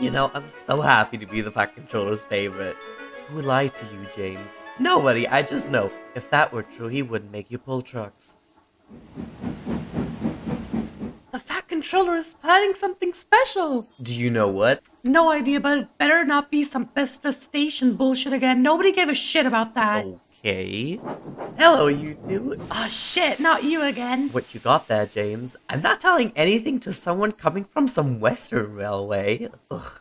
You know, I'm so happy to be the Fat Controller's favorite. Who lied to you, James? Nobody, I just know. If that were true, he wouldn't make you pull trucks. The Fat Controller is planning something special! Do you know what? No idea, but it better not be some Besta Station bullshit again. Nobody gave a shit about that. Oh, Okay. Hello, you two. Oh shit, not you again. What you got there, James? I'm not telling anything to someone coming from some Western Railway. Ugh.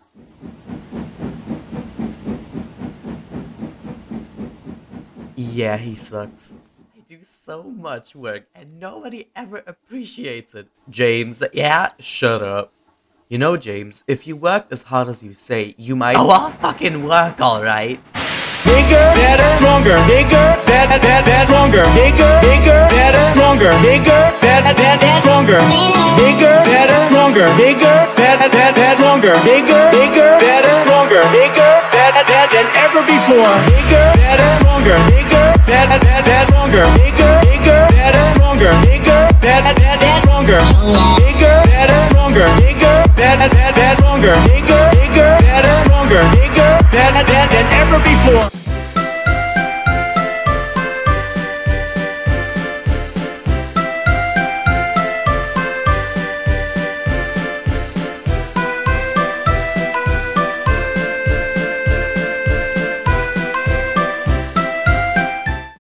Yeah, he sucks. I do so much work and nobody ever appreciates it. James, yeah, shut up. You know, James, if you work as hard as you say, you might- Oh, I'll fucking work, alright? Bigger, better, stronger. Bigger, better, better, stronger. Bigger, bigger, better, stronger. Bigger, better, better, stronger. Bigger, better, stronger. Bigger, better, better, stronger. Bigger, bigger, better, stronger. Bigger, better, better than ever before. Bigger, better, stronger. Bigger, better, better, stronger. Bigger, bigger, better, stronger. Bigger, better, better, stronger. Bigger, better, stronger. Bigger, better, better, stronger. Bigger, bigger, better, stronger. Better, better than ever before.